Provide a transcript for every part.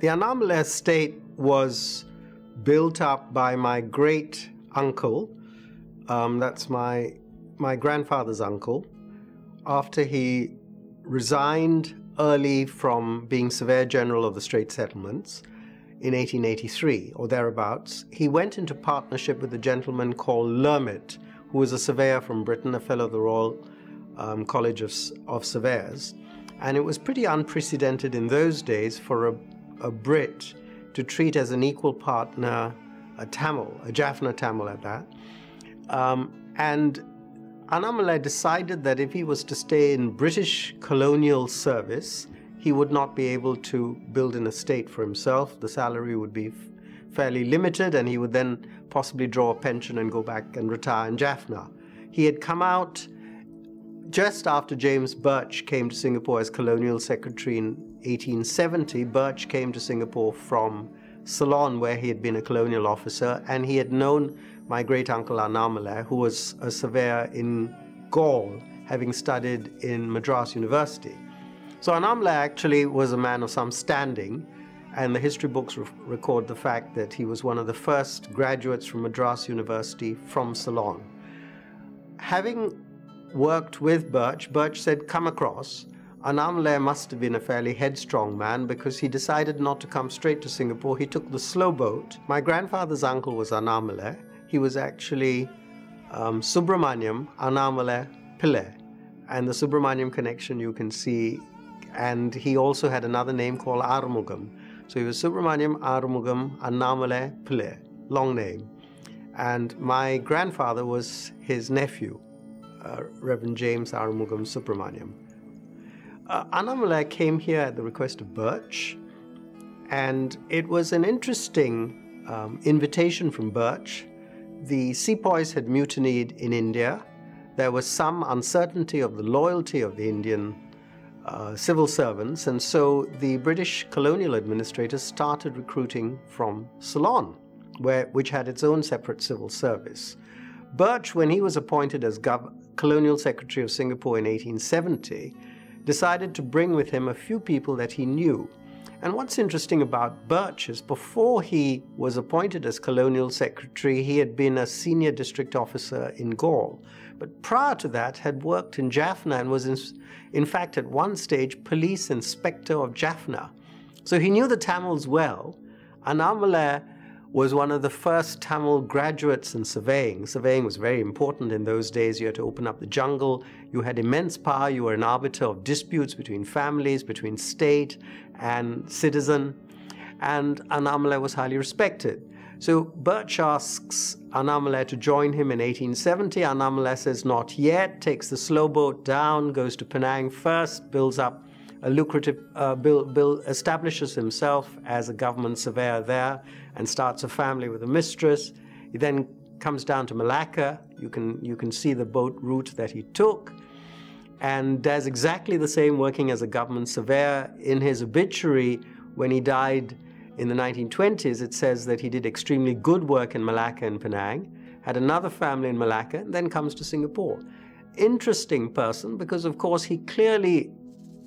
The Annamalai estate was built up by my great uncle. Um, that's my my grandfather's uncle. After he resigned early from being Surveyor General of the Straits Settlements in 1883 or thereabouts, he went into partnership with a gentleman called Lermit, who was a surveyor from Britain, a fellow of the Royal um, College of, of Surveyors. And it was pretty unprecedented in those days for a, a Brit to treat as an equal partner a Tamil, a Jaffna Tamil at that. Um, and Annamalai decided that if he was to stay in British colonial service, he would not be able to build an estate for himself. The salary would be fairly limited, and he would then possibly draw a pension and go back and retire in Jaffna. He had come out just after James Birch came to Singapore as colonial secretary in 1870. Birch came to Singapore from Ceylon, where he had been a colonial officer, and he had known my great uncle Annamalai, who was a surveyor in Galle, having studied in Madras University. So Annamalai actually was a man of some standing, and the history books re- record the fact that he was one of the first graduates from Madras University from Ceylon. Having worked with Birch, Birch said, Come across. Annamalai must have been a fairly headstrong man because he decided not to come straight to Singapore. He took the slow boat. My grandfather's uncle was Annamalai. He was actually um, Subramaniam Annamalai Pillai. And the Subramaniam connection you can see. And he also had another name called Arumugam. So he was Subramaniam Arumugam Annamalai Pillai, long name. And my grandfather was his nephew, Reverend James Arumugam Subramaniam. Uh, came here at the request of Birch, and it was an interesting um, invitation from Birch. The sepoys had mutinied in India. There was some uncertainty of the loyalty of the Indian uh, civil servants, and so the British colonial administrators started recruiting from Ceylon, where, which had its own separate civil service. Birch, when he was appointed as Gov- colonial secretary of Singapore in 1870, decided to bring with him a few people that he knew. And what's interesting about Birch is before he was appointed as colonial secretary, he had been a senior district officer in Galle. But prior to that, had worked in Jaffna and was, in, in fact, at one stage, police inspector of Jaffna. So he knew the Tamils well. and Annamalai was one of the first Tamil graduates in surveying. Surveying was very important in those days. You had to open up the jungle. You had immense power. You were an arbiter of disputes between families, between state and citizen. And Annamalai was highly respected. So Birch asks Annamalai to join him in 1870. Annamalai says not yet, takes the slow boat down, goes to Penang first, builds up a lucrative, uh, bill, bill, establishes himself as a government surveyor there and starts a family with a mistress. He then comes down to Malacca. You can, you can see the boat route that he took and does exactly the same working as a government surveyor. In his obituary, when he died in the 1920s, it says that he did extremely good work in Malacca and Penang, had another family in Malacca, and then comes to Singapore. Interesting person because, of course, he clearly,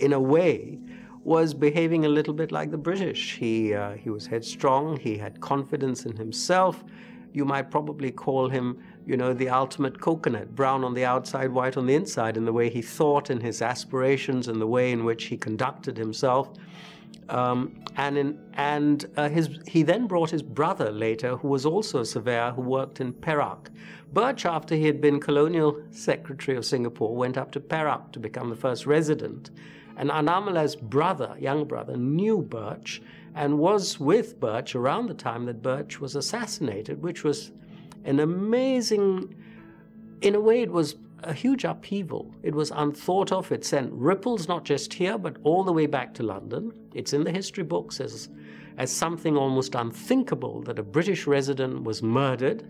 in a way, was behaving a little bit like the British. He, uh, he was headstrong, he had confidence in himself. You might probably call him, you know, the ultimate coconut, brown on the outside, white on the inside, in the way he thought, in his aspirations, in the way in which he conducted himself. Um, and in, and uh, his, he then brought his brother later, who was also a surveyor who worked in Perak. Birch, after he had been colonial secretary of Singapore, went up to Perak to become the first resident. And Annamalai's brother, young brother, knew Birch and was with Birch around the time that Birch was assassinated, which was an amazing, in a way, it was a huge upheaval. It was unthought of. It sent ripples not just here, but all the way back to London. It's in the history books as, as something almost unthinkable that a British resident was murdered.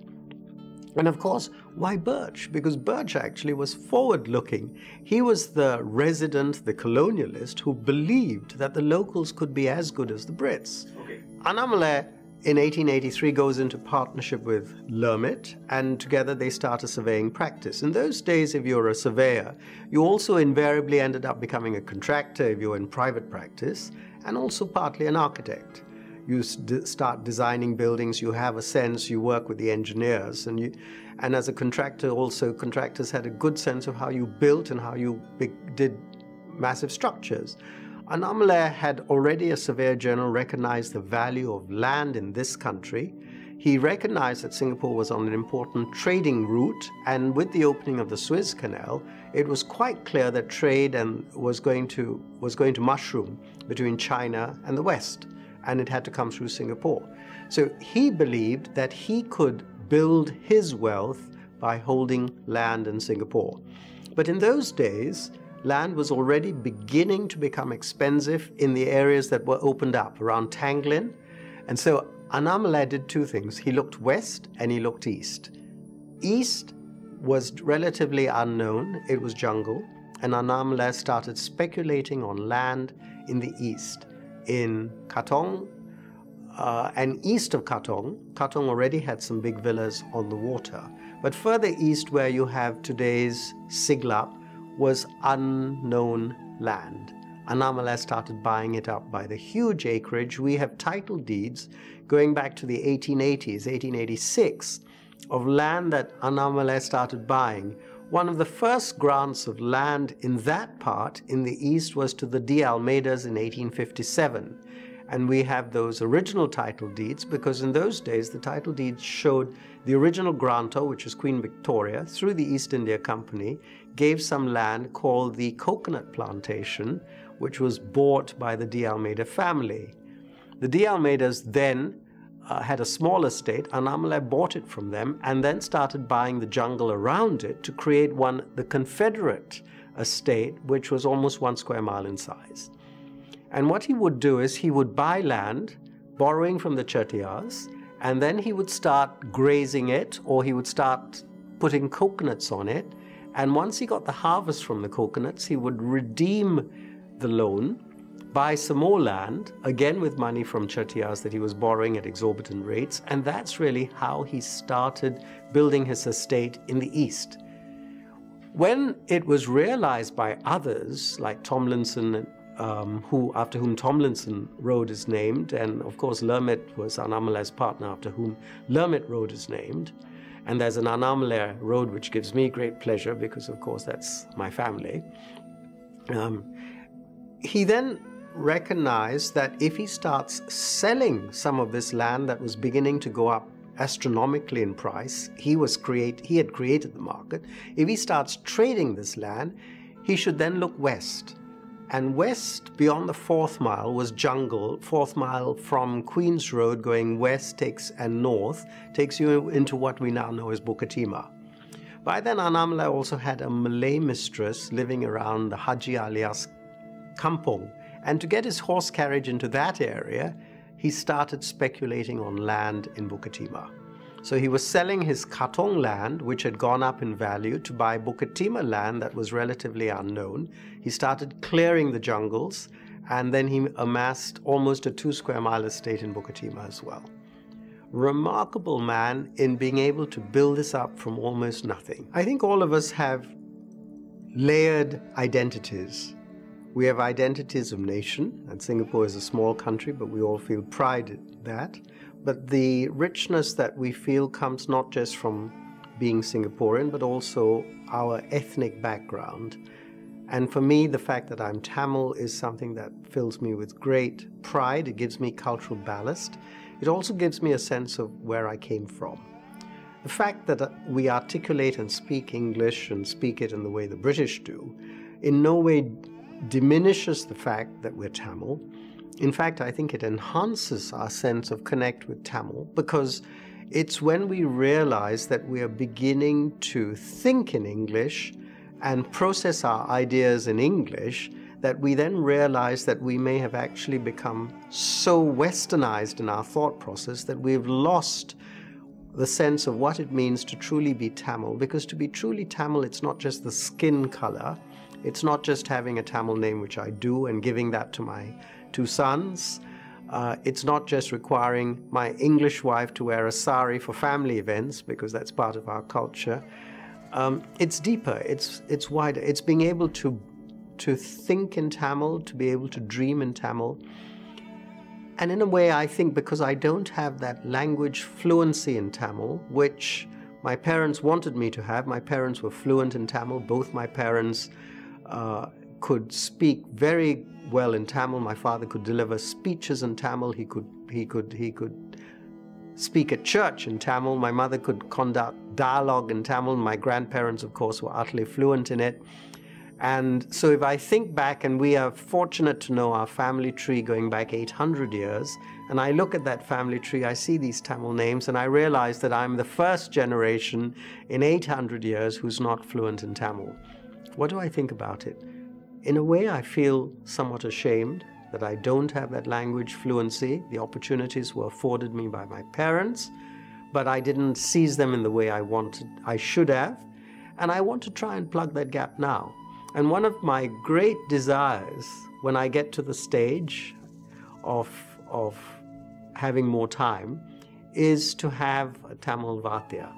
And of course, why Birch? Because Birch actually was forward looking. He was the resident, the colonialist, who believed that the locals could be as good as the Brits. Okay. Annamalai in 1883 goes into partnership with Lermit, and together they start a surveying practice. In those days, if you're a surveyor, you also invariably ended up becoming a contractor if you're in private practice, and also partly an architect. You start designing buildings, you have a sense, you work with the engineers, and you, and as a contractor, also contractors had a good sense of how you built and how you did massive structures. Annamalai had already, as Surveyor General, recognized the value of land in this country. He recognized that Singapore was on an important trading route, and with the opening of the Suez Canal, it was quite clear that trade and was going to was going to mushroom between China and the West, and it had to come through Singapore. So he believed that he could build his wealth by holding land in Singapore. But in those days, land was already beginning to become expensive in the areas that were opened up around Tanglin. And so Annamalai did two things. He looked west and he looked east. East was relatively unknown, it was jungle, and Annamalai started speculating on land in the east. In Katong uh, and east of Katong, Katong already had some big villas on the water. But further east, where you have today's Siglap, was unknown land. Annamalai started buying it up by the huge acreage. We have title deeds going back to the 1880s, 1886, of land that Annamalai started buying. One of the first grants of land in that part in the east was to the de Almeidas in 1857. And we have those original title deeds because in those days the title deeds showed the original grantor, which was Queen Victoria, through the East India Company, gave some land called the Coconut Plantation, which was bought by the de Almeida family. The de Almeidas then uh, had a small estate. Annamalai bought it from them and then started buying the jungle around it to create one, the Confederate estate, which was almost one square mile in size. And what he would do is he would buy land, borrowing from the Chettiars, and then he would start grazing it or he would start putting coconuts on it. And once he got the harvest from the coconuts, he would redeem the loan, buy some more land, again with money from Chettiars that he was borrowing at exorbitant rates. And that's really how he started building his estate in the East. When it was realized by others like Tomlinson um, who after whom Tomlinson Road is named, and of course Lermit was Annamalai's partner after whom Lermit Road is named. And there's an Annamalai Road which gives me great pleasure because of course that's my family. Um, he then recognized that if he starts selling some of this land that was beginning to go up astronomically in price, he was create he had created the market. If he starts trading this land, he should then look west and west beyond the fourth mile was jungle. Fourth mile from Queens Road going west takes and north takes you into what we now know as Bukit Timah. By then, Annamalai also had a Malay mistress living around the Haji Alias Kampong. And to get his horse carriage into that area, he started speculating on land in Bukit Timah. So he was selling his Katong land, which had gone up in value, to buy Bukit Timah land that was relatively unknown. He started clearing the jungles, and then he amassed almost a two square mile estate in Bukit Timah as well. Remarkable man in being able to build this up from almost nothing. I think all of us have layered identities. We have identities of nation, and Singapore is a small country, but we all feel pride in that. But the richness that we feel comes not just from being Singaporean, but also our ethnic background. And for me, the fact that I'm Tamil is something that fills me with great pride. It gives me cultural ballast. It also gives me a sense of where I came from. The fact that uh, we articulate and speak English and speak it in the way the British do in no way diminishes the fact that we're Tamil. In fact, I think it enhances our sense of connect with Tamil because it's when we realize that we are beginning to think in English and process our ideas in English that we then realize that we may have actually become so westernized in our thought process that we've lost the sense of what it means to truly be Tamil. Because to be truly Tamil, it's not just the skin color, it's not just having a Tamil name, which I do, and giving that to my two sons. Uh, it's not just requiring my English wife to wear a sari for family events, because that's part of our culture. Um, it's deeper, it's, it's wider. It's being able to, to think in Tamil, to be able to dream in Tamil. And in a way, I think because I don't have that language fluency in Tamil, which my parents wanted me to have, my parents were fluent in Tamil. Both my parents uh, could speak very well in Tamil. My father could deliver speeches in Tamil. He could he could he could speak at church in Tamil. My mother could conduct dialogue in Tamil. My grandparents, of course, were utterly fluent in it. And so, if I think back, and we are fortunate to know our family tree going back 800 years, and I look at that family tree, I see these Tamil names, and I realize that I'm the first generation in 800 years who's not fluent in Tamil. What do I think about it? In a way, I feel somewhat ashamed that I don't have that language fluency. The opportunities were afforded me by my parents, but I didn't seize them in the way I wanted, I should have. And I want to try and plug that gap now. And one of my great desires when I get to the stage of, of having more time is to have a Tamil Vatya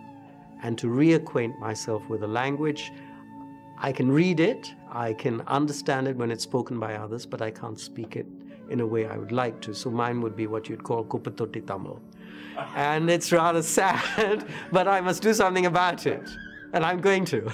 and to reacquaint myself with the language I can read it, I can understand it when it's spoken by others, but I can't speak it in a way I would like to. So mine would be what you'd call Kupatoti Tamil. And it's rather sad, but I must do something about it. And I'm going to.